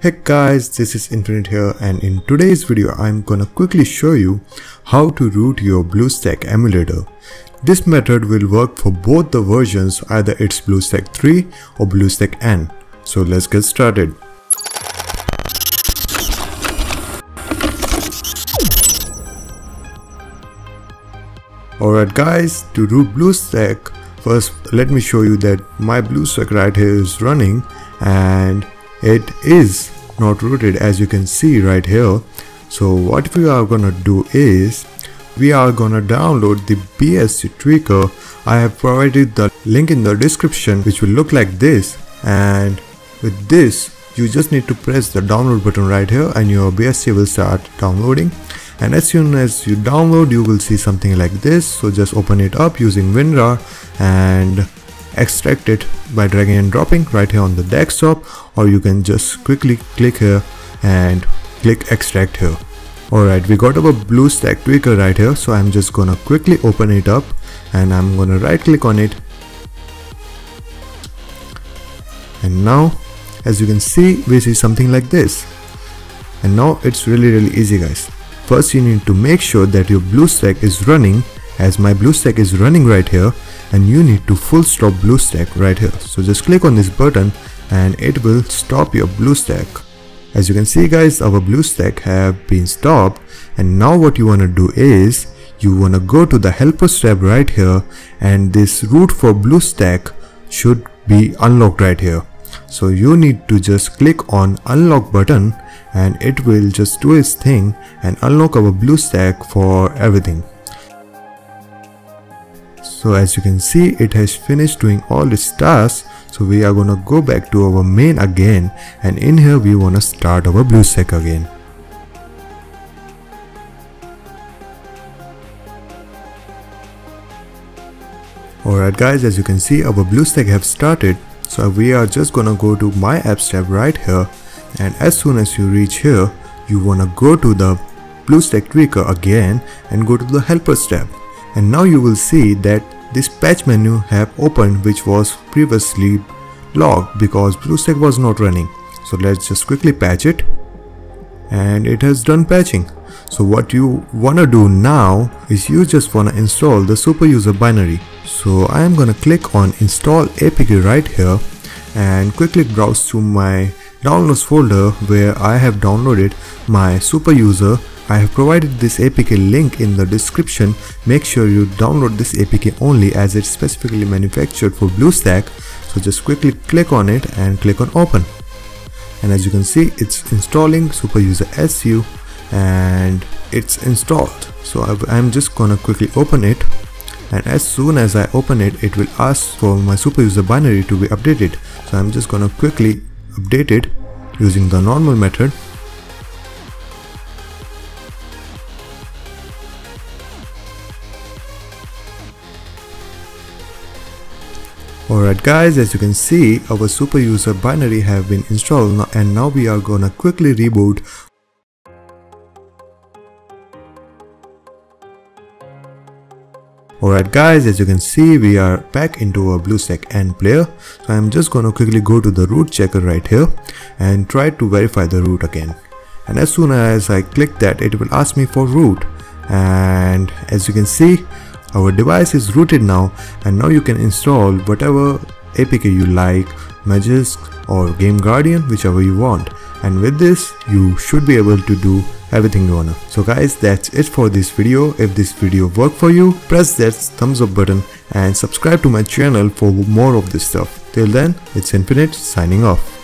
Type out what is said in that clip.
Hey guys, this is Infinit here and in today's video I'm gonna quickly show you how to root your BlueStack emulator. This method will work for both the versions either it's BlueStack 3 or BlueStack N. So let's get started. Alright guys, to root BlueStack, first let me show you that my BlueStack right here is running and it is not rooted as you can see right here. So what we are gonna do is we are gonna download the BSC tweaker. I have provided the link in the description which will look like this. And with this you just need to press the download button right here and your BSC will start downloading. And as soon as you download you will see something like this. So just open it up using WinRAR and extract it by dragging and dropping right here on the desktop or you can just quickly click here and click extract here. Alright we got our BlueStack tweaker right here so I'm just gonna quickly open it up and I'm gonna right click on it. And now as you can see we see something like this. And now it's really really easy guys. First you need to make sure that your BlueStack is running as my BlueStack is running right here and you need to full stop BlueStack right here. So just click on this button and it will stop your BlueStack. As you can see guys, our BlueStack have been stopped and now what you want to do is you want to go to the helpers tab right here and this root for BlueStack should be unlocked right here. So you need to just click on unlock button and it will just do its thing and unlock our BlueStack for everything so as you can see it has finished doing all its tasks. So we are gonna go back to our main again. And in here we wanna start our blue BlueStack again. Alright guys as you can see our blue BlueStack have started. So we are just gonna go to my apps tab right here. And as soon as you reach here you wanna go to the blue BlueStack tweaker again and go to the helpers tab and now you will see that this patch menu have opened which was previously locked because BlueStack was not running. So let's just quickly patch it and it has done patching. So what you wanna do now is you just wanna install the super user binary. So I am gonna click on install APK right here and quickly browse to my downloads folder where I have downloaded my super user I have provided this APK link in the description. Make sure you download this APK only as it's specifically manufactured for BlueStack. So just quickly click on it and click on open. And as you can see, it's installing SuperUser SU and it's installed. So I'm just gonna quickly open it and as soon as I open it, it will ask for my SuperUser binary to be updated. So I'm just gonna quickly update it using the normal method Alright guys, as you can see, our super user binary have been installed and now we are gonna quickly reboot Alright guys, as you can see, we are back into our BlueStack N player. So I'm just gonna quickly go to the root checker right here and try to verify the root again. And as soon as I click that, it will ask me for root. And as you can see, our device is rooted now and now you can install whatever APK you like, Magisk or Game Guardian, whichever you want. And with this, you should be able to do everything you wanna. So guys, that's it for this video. If this video worked for you, press that thumbs up button and subscribe to my channel for more of this stuff. Till then, it's Infinit signing off.